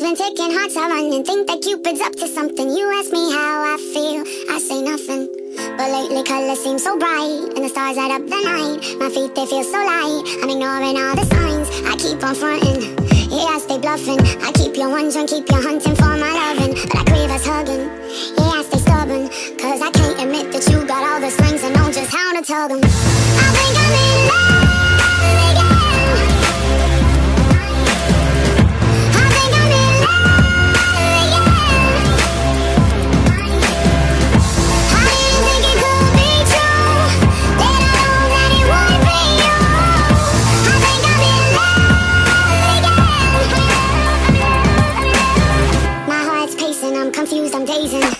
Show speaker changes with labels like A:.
A: time's been ticking, hearts are running. Think that Cupid's up to something. You ask me how I feel, I say nothing. But lately colors seem so bright And the stars light up the night. My feet, they feel so light. I'm ignoring all the signs. I keep on fronting. Yeah, I stay bluffing. I keep you wondering, keep you hunting for my loving. But I crave us hugging. Yeah, I stay stubborn. Cause I can't admit that you got all the strings And know just how to tell them I confused, I'm dazing